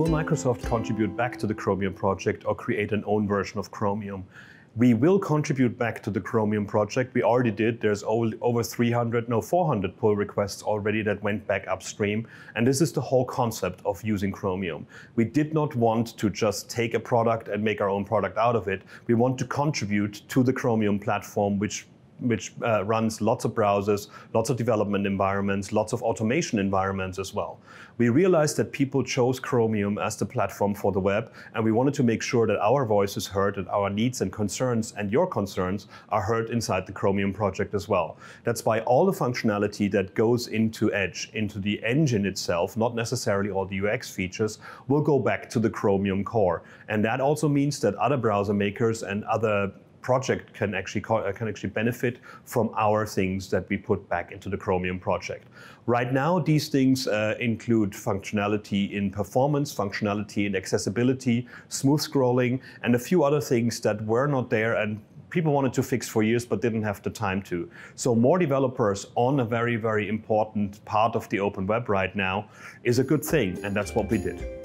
will Microsoft contribute back to the Chromium project or create an own version of Chromium? We will contribute back to the Chromium project. We already did. There's over 300, no, 400 pull requests already that went back upstream. And this is the whole concept of using Chromium. We did not want to just take a product and make our own product out of it. We want to contribute to the Chromium platform, which which uh, runs lots of browsers, lots of development environments, lots of automation environments as well. We realized that people chose Chromium as the platform for the web, and we wanted to make sure that our voice is heard, that our needs and concerns and your concerns are heard inside the Chromium project as well. That's why all the functionality that goes into Edge, into the engine itself, not necessarily all the UX features, will go back to the Chromium core. And that also means that other browser makers and other project can actually uh, can actually benefit from our things that we put back into the Chromium project. Right now, these things uh, include functionality in performance, functionality in accessibility, smooth scrolling, and a few other things that were not there and people wanted to fix for years but didn't have the time to. So more developers on a very, very important part of the open web right now is a good thing, and that's what we did.